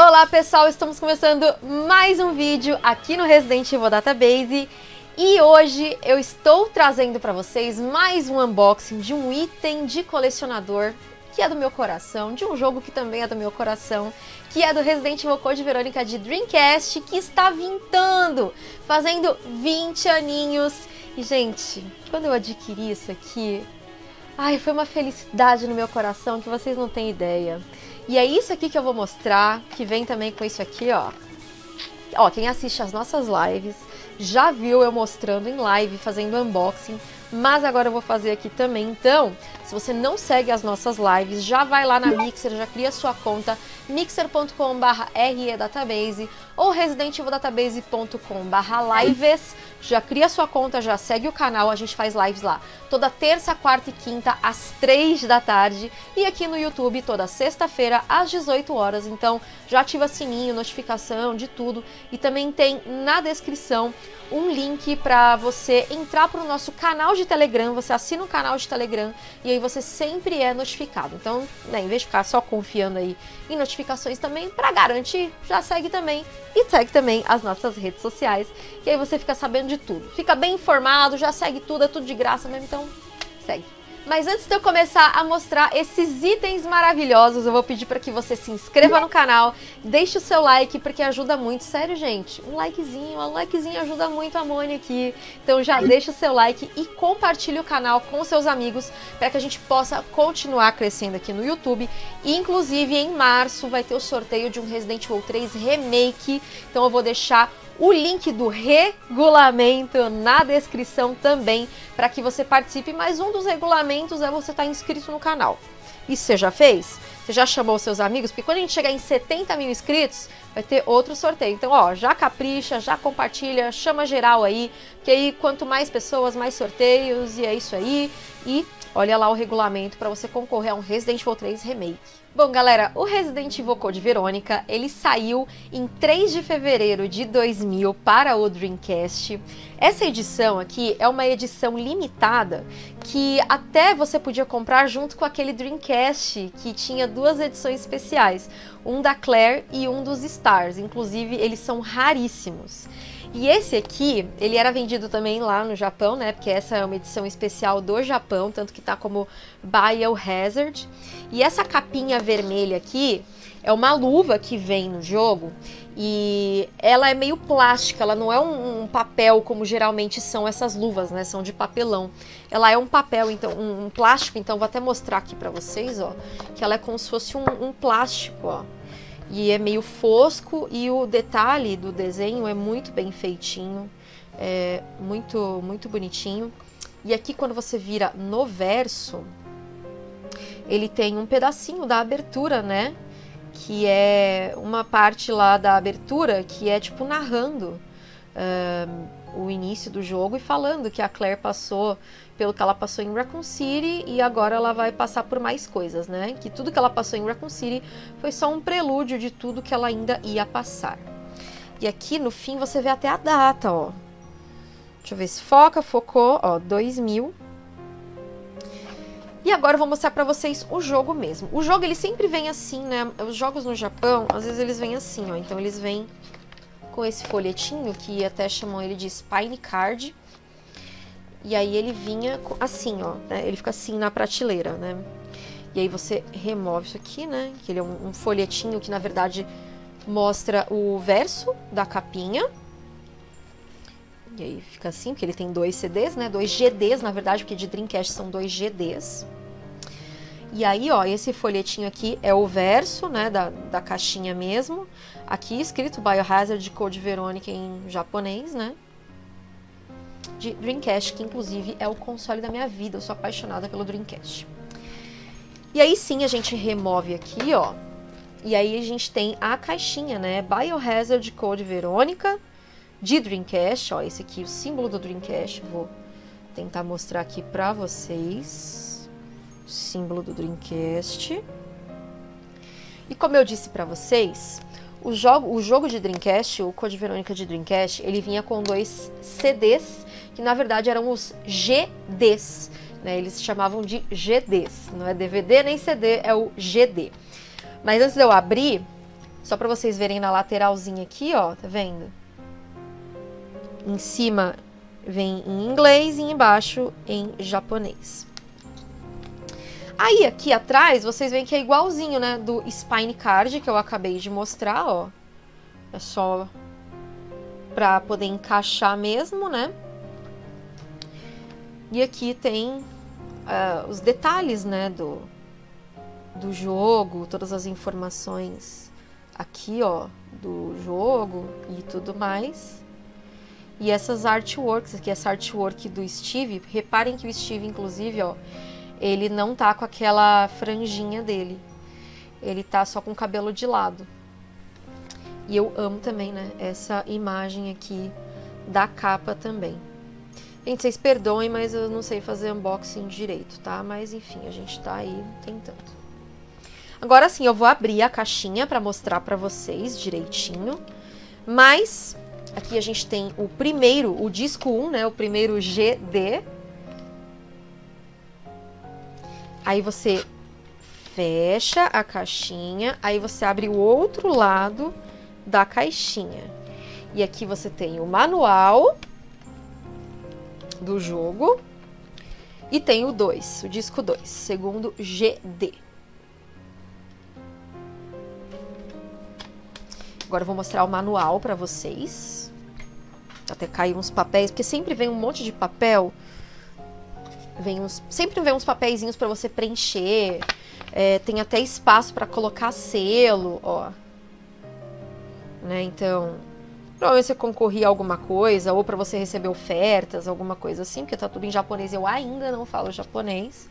Olá pessoal, estamos começando mais um vídeo aqui no Resident Evil Database e hoje eu estou trazendo para vocês mais um unboxing de um item de colecionador que é do meu coração, de um jogo que também é do meu coração, que é do Resident Evil Code Verônica de Dreamcast, que está vintando, fazendo 20 aninhos. E gente, quando eu adquiri isso aqui, ai, foi uma felicidade no meu coração que vocês não têm ideia. E é isso aqui que eu vou mostrar, que vem também com isso aqui, ó. Ó, quem assiste as nossas lives já viu eu mostrando em live, fazendo unboxing, mas agora eu vou fazer aqui também. Então, se você não segue as nossas lives, já vai lá na Mixer, já cria sua conta, mixer.com/redatabase ou residentevildatabase.com/lives. Já cria sua conta, já segue o canal, a gente faz lives lá toda terça, quarta e quinta às três da tarde e aqui no YouTube toda sexta-feira às 18 horas. Então, já ativa sininho, notificação de tudo e também tem na descrição um link para você entrar para o nosso canal de Telegram. Você assina o canal de Telegram e aí você sempre é notificado. Então, né, em vez de ficar só confiando aí em notificações também, para garantir, já segue também e segue também as nossas redes sociais. E aí você fica sabendo de tudo. Fica bem informado, já segue tudo, é tudo de graça mesmo, então segue. Mas antes de eu começar a mostrar esses itens maravilhosos, eu vou pedir para que você se inscreva no canal, deixe o seu like, porque ajuda muito. Sério, gente, um likezinho, um likezinho ajuda muito a Moni aqui. Então já deixa o seu like e compartilhe o canal com seus amigos para que a gente possa continuar crescendo aqui no YouTube. E, inclusive, em março vai ter o sorteio de um Resident Evil 3 Remake. Então eu vou deixar o link do regulamento na descrição também para que você participe. Mas um dos regulamentos é você estar tá inscrito no canal. Isso você já fez? Você já chamou seus amigos? Porque quando a gente chegar em 70 mil inscritos, vai ter outro sorteio. Então, ó, já capricha, já compartilha, chama geral aí, que aí quanto mais pessoas, mais sorteios, e é isso aí. E olha lá o regulamento para você concorrer a um Resident Evil 3 Remake. Bom, galera, o Resident Evil Code Verônica, ele saiu em 3 de fevereiro de 2000 para o Dreamcast. Essa edição aqui é uma edição limitada que até você podia comprar junto com aquele Dreamcast que tinha duas edições especiais, um da Claire e um dos Stars. Inclusive, eles são raríssimos. E esse aqui, ele era vendido também lá no Japão, né? Porque essa é uma edição especial do Japão, tanto que tá como Biohazard. E essa capinha vermelha aqui é uma luva que vem no jogo e ela é meio plástica, ela não é um, um, papel como geralmente são essas luvas, né? São de papelão. Ela é um papel, então, um, um plástico, então vou até mostrar aqui para vocês, ó, que ela é como se fosse um, um plástico, ó e é meio fosco e o detalhe do desenho é muito bem feitinho, é muito muito bonitinho. E aqui quando você vira no verso, ele tem um pedacinho da abertura, né? Que é uma parte lá da abertura que é tipo narrando uh, o início do jogo e falando que a Claire passou pelo que ela passou em Raccoon City e agora ela vai passar por mais coisas, né? Que tudo que ela passou em Raccoon City foi só um prelúdio de tudo que ela ainda ia passar. E aqui no fim você vê até a data, ó. Deixa eu ver se foca, focou, ó, 2000. E agora eu vou mostrar pra vocês o jogo mesmo. O jogo, ele sempre vem assim, né? Os jogos no Japão, às vezes eles vêm assim, ó. Então eles vêm com esse folhetinho, que até chamam ele de Spine Card. E aí ele vinha assim, ó, né? Ele fica assim na prateleira, né? E aí você remove isso aqui, né? Que ele é um, um folhetinho que na verdade mostra o verso da capinha. E aí fica assim, porque ele tem dois CDs, né? Dois GDs, na verdade, porque de Dreamcast são dois GDs. E aí, ó, esse folhetinho aqui é o verso, né, da, da caixinha mesmo. Aqui escrito Biohazard Code Veronica em japonês, né? de Dreamcast, que inclusive é o console da minha vida. Eu sou apaixonada pelo Dreamcast. E aí sim a gente remove aqui, ó. E aí a gente tem a caixinha, né? Biohazard Code Verônica de Dreamcast, ó. Esse aqui, o símbolo do Dreamcast. Vou tentar mostrar aqui pra vocês. Símbolo do Dreamcast. E como eu disse pra vocês, o jogo, o jogo de Dreamcast, o Code Verônica de Dreamcast, ele vinha com dois CDs que na verdade eram os GDs. Né? Eles chamavam de GDs. Não é DVD nem CD, é o GD. Mas antes de eu abrir, Só para vocês verem na lateralzinha aqui, ó, tá vendo? Em cima vem em inglês e embaixo em japonês. Aí aqui atrás vocês veem que é igualzinho, né, do Spine Card que eu acabei de mostrar, ó. É só para poder encaixar mesmo, né? E aqui tem uh, os detalhes, né, do, do jogo, todas as informações aqui, ó, do jogo e tudo mais. E essas artworks, aqui essa artwork do Steve, reparem que o Steve, inclusive, ó, ele não tá com aquela franjinha dele. Ele tá só com o cabelo de lado. E eu amo também, né, essa imagem aqui da capa também. Gente, vocês perdoem, mas eu não sei fazer unboxing direito, tá? Mas enfim, a gente tá aí tentando. Agora sim, eu vou abrir a caixinha para mostrar para vocês direitinho. Mas aqui a gente tem o primeiro, o disco 1, né? O primeiro GD. Aí você fecha a caixinha, aí você abre o outro lado da caixinha. E aqui você tem o manual do jogo e tem o 2, o disco 2, segundo GD. Agora eu vou mostrar o manual para vocês. Até caiu uns papéis, porque sempre vem um monte de papel. Vem uns, sempre vem uns papeizinhos para você preencher. É, tem até espaço para colocar selo, ó. Né? Então, provavelmente você concorria a alguma coisa, ou para você receber ofertas, alguma coisa assim, porque tá tudo em japonês. Eu ainda não falo japonês.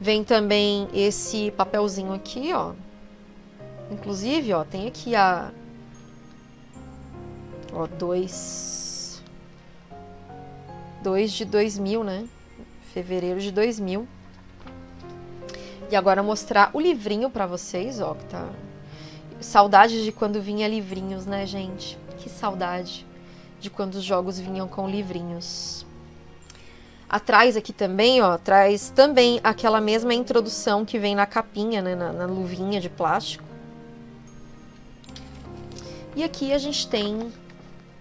Vem também esse papelzinho aqui, ó. Inclusive, ó, tem aqui a... Ó, 2... 2 de 2000, né? Fevereiro de 2000. E agora mostrar o livrinho para vocês, ó, que tá... Saudades de quando vinha livrinhos, né, gente? Que saudade de quando os jogos vinham com livrinhos. Atrás aqui também, ó, traz também aquela mesma introdução que vem na capinha, né, na, na luvinha de plástico. E aqui a gente tem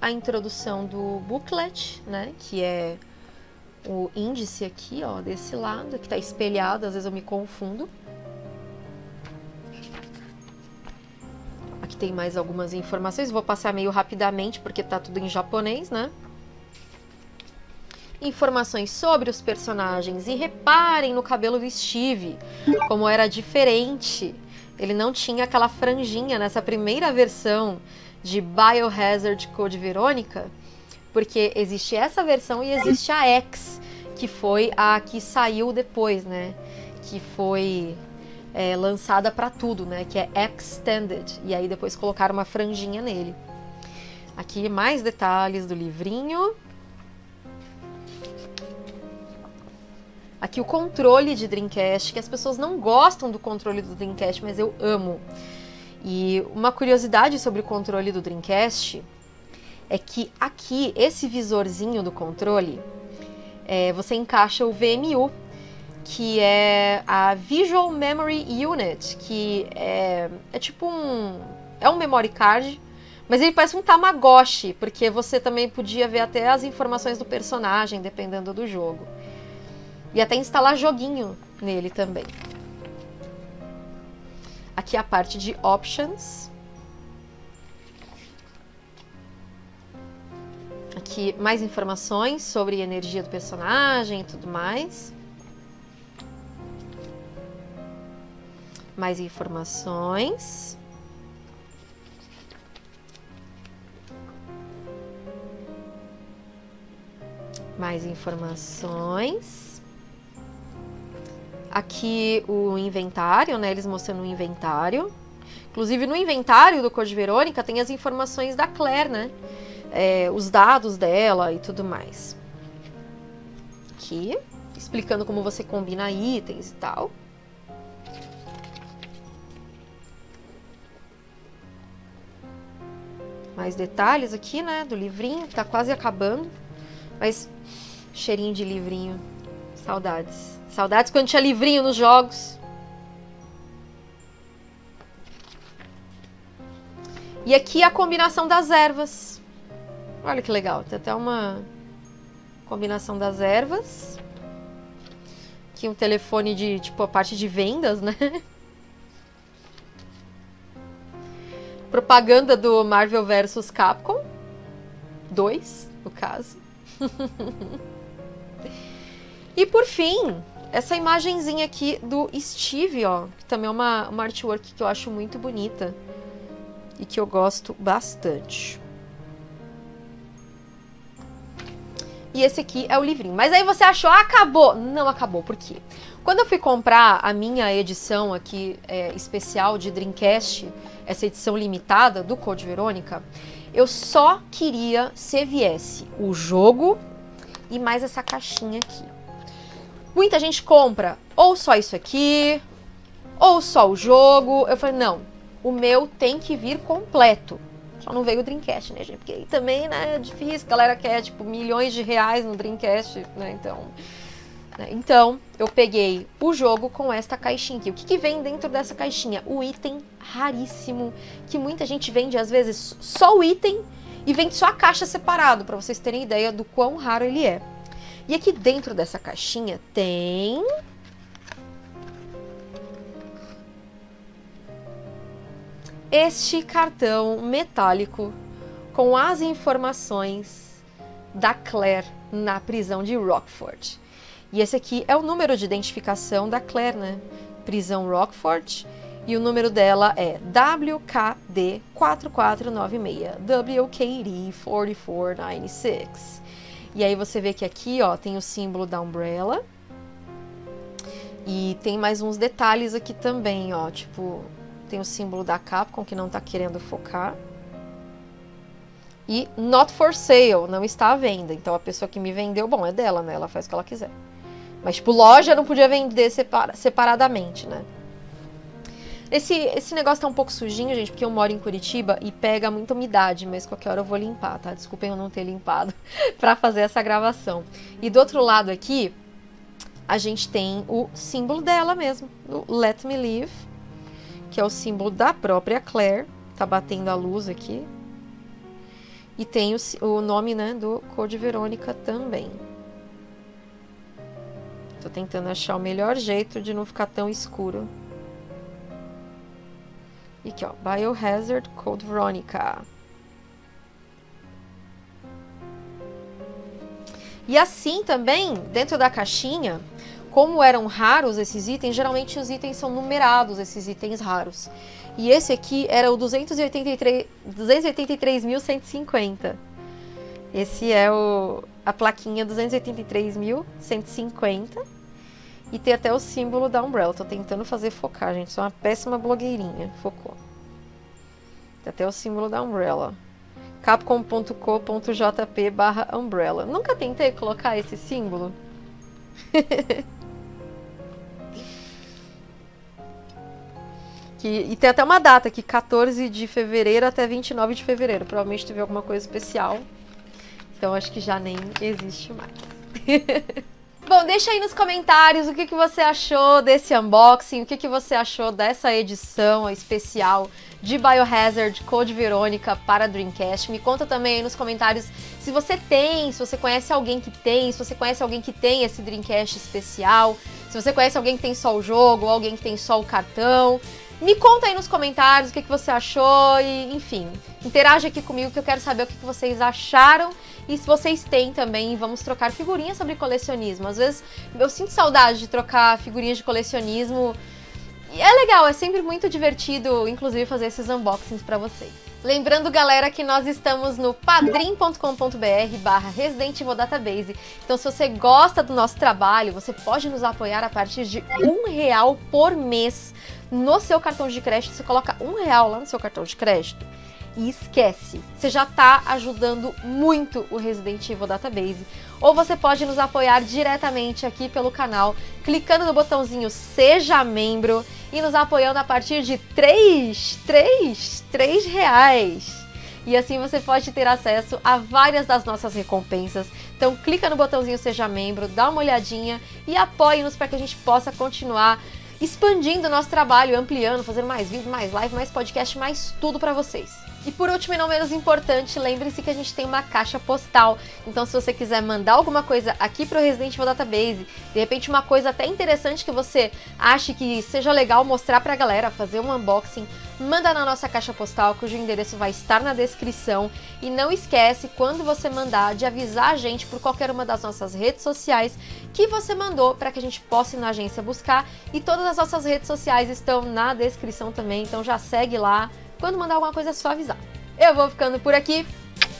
a introdução do booklet, né, que é o índice aqui, ó, desse lado, que está espelhado, às vezes eu me confundo. Aqui tem mais algumas informações, vou passar meio rapidamente porque tá tudo em japonês, né? Informações sobre os personagens e reparem no cabelo do Steve, como era diferente. Ele não tinha aquela franjinha nessa primeira versão de Biohazard Code Verônica, porque existe essa versão e existe a X, que foi a que saiu depois, né? Que foi é, lançada para tudo, né? Que é Extended. E aí depois colocaram uma franjinha nele. Aqui mais detalhes do livrinho. Aqui o controle de Dreamcast, que as pessoas não gostam do controle do Dreamcast, mas eu amo. E uma curiosidade sobre o controle do Dreamcast é que aqui, esse visorzinho do controle, é, você encaixa o VMU, que é a Visual Memory Unit, que é, é tipo um... é um memory card, mas ele parece um Tamagotchi, porque você também podia ver até as informações do personagem, dependendo do jogo. E até instalar joguinho nele também. Aqui a parte de options. Aqui mais informações sobre energia do personagem e tudo mais. Mais informações. Mais informações. Aqui o inventário, né? Eles mostrando o inventário. Inclusive no inventário do Code Verônica tem as informações da Claire, né? É, os dados dela e tudo mais. Aqui, explicando como você combina itens e tal. Mais detalhes aqui, né, do livrinho, tá quase acabando. Mas cheirinho de livrinho, saudades. Saudades quando tinha livrinho nos jogos. E aqui a combinação das ervas. Olha que legal, tem até uma combinação das ervas. Aqui um telefone de, tipo, a parte de vendas, né? Propaganda do Marvel vs Capcom 2, no caso. e por fim, essa imagenzinha aqui do Steve, ó, que também é uma, uma artwork que eu acho muito bonita e que eu gosto bastante. E esse aqui é o livrinho. Mas aí você achou, ah, acabou. Não acabou, por quê? Quando eu fui comprar a minha edição aqui é, especial de Dreamcast, essa edição limitada do Code Verônica, eu só queria se viesse o jogo e mais essa caixinha aqui. Muita gente compra ou só isso aqui, ou só o jogo. Eu falei, não, o meu tem que vir completo. Só não veio o Dreamcast, né, gente? Porque aí também, né, é difícil. A galera quer, tipo, milhões de reais no Dreamcast, né? Então. Né? Então, eu peguei o jogo com esta caixinha aqui. O que, que vem dentro dessa caixinha? O item raríssimo, que muita gente vende, às vezes, só o item e vende só a caixa separado, para vocês terem ideia do quão raro ele é. E aqui dentro dessa caixinha tem este cartão metálico com as informações da Claire na prisão de Rockford. E esse aqui é o número de identificação da Claire, né? Prisão Rockford. E o número dela é WKD 4496, WKD 4496. E aí você vê que aqui, ó, tem o símbolo da Umbrella. E tem mais uns detalhes aqui também, ó, tipo tem o símbolo da Capcom que não está querendo focar. E not for sale, não está à venda. Então a pessoa que me vendeu, bom, é dela, né? Ela faz o que ela quiser. Mas, tipo, loja não podia vender separa separadamente, né? Esse, esse negócio tá um pouco sujinho, gente, porque eu moro em Curitiba e pega muita umidade, mas qualquer hora eu vou limpar, tá? Desculpem eu não ter limpado para fazer essa gravação. E do outro lado aqui, a gente tem o símbolo dela mesmo, Let Me Live que é o símbolo da própria Claire. Tá batendo a luz aqui. E tem o, o nome né, do Code Verônica também. Tô tentando achar o melhor jeito de não ficar tão escuro. E aqui, ó, Biohazard Code Veronica. E assim também, dentro da caixinha, como eram raros esses itens, geralmente os itens são numerados, esses itens raros. E esse aqui era o 283.150. Esse é o, a plaquinha 283.150. E tem até o símbolo da Umbrella. Tô tentando fazer focar, gente. Sou uma péssima blogueirinha. Focou. Até o símbolo da Umbrella. capcom.co.jp barra Umbrella. Nunca tentei colocar esse símbolo. Que, e tem até uma data aqui, 14 de fevereiro até 29 de fevereiro. Provavelmente teve alguma coisa especial. Então acho que já nem existe mais. Bom, deixa aí nos comentários o que, que você achou desse unboxing, o que, que você achou dessa edição especial de Biohazard Code Verônica para Dreamcast. Me conta também aí nos comentários se você tem, se você conhece alguém que tem, se você conhece alguém que tem esse Dreamcast especial, se você conhece alguém que tem só o jogo, ou alguém que tem só o cartão. Me conta aí nos comentários o que, que você achou e, enfim, interage aqui comigo que eu quero saber o que, que vocês acharam e se vocês têm também. Vamos trocar figurinhas sobre colecionismo. Às vezes eu sinto saudade de trocar figurinhas de colecionismo. É legal, é sempre muito divertido, inclusive, fazer esses unboxings para vocês. Lembrando, galera, que nós estamos no padrim.com.br barra Resident Evil Database. Então, se você gosta do nosso trabalho, você pode nos apoiar a partir de um real por mês no seu cartão de crédito. Você coloca um real lá no seu cartão de crédito e esquece. Você já está ajudando muito o Resident Evil Database. Ou você pode nos apoiar diretamente aqui pelo canal, clicando no botãozinho Seja Membro e nos apoiando a partir de 3, 3, 3 reais. E assim você pode ter acesso a várias das nossas recompensas. Então clica no botãozinho Seja Membro, dá uma olhadinha e apoie-nos para que a gente possa continuar expandindo o nosso trabalho, ampliando, fazendo mais vídeo, mais live, mais podcast, mais tudo para vocês. E por último e não menos importante, lembre-se que a gente tem uma caixa postal. Então se você quiser mandar alguma coisa aqui para o Resident Evil Database, de repente uma coisa até interessante que você ache que seja legal mostrar para a galera, fazer um unboxing, manda na nossa caixa postal, cujo endereço vai estar na descrição. E não esquece, quando você mandar, de avisar a gente por qualquer uma das nossas redes sociais que você mandou para que a gente possa ir na agência buscar. E todas as nossas redes sociais estão na descrição também, então já segue lá. Quando mandar alguma coisa é só avisar. Eu vou ficando por aqui.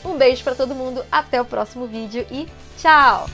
Um beijo para todo mundo, até o próximo vídeo e tchau!